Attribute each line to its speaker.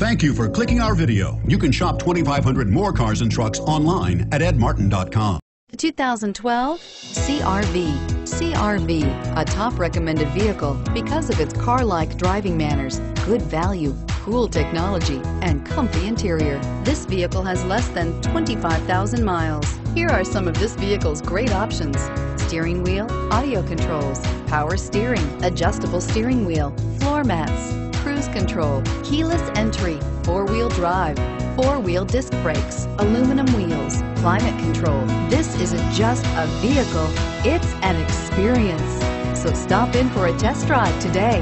Speaker 1: Thank you for clicking our video. You can shop 2,500 more cars and trucks online at edmartin.com.
Speaker 2: The 2012 CRV. CRV, a top recommended vehicle because of its car-like driving manners, good value, cool technology, and comfy interior. This vehicle has less than 25,000 miles. Here are some of this vehicle's great options. Steering wheel, audio controls, power steering, adjustable steering wheel, floor mats, cruise control, keyless entry, four-wheel drive, four-wheel disc brakes, aluminum wheels, climate control. This isn't just a vehicle, it's an experience. So stop in for a test drive today.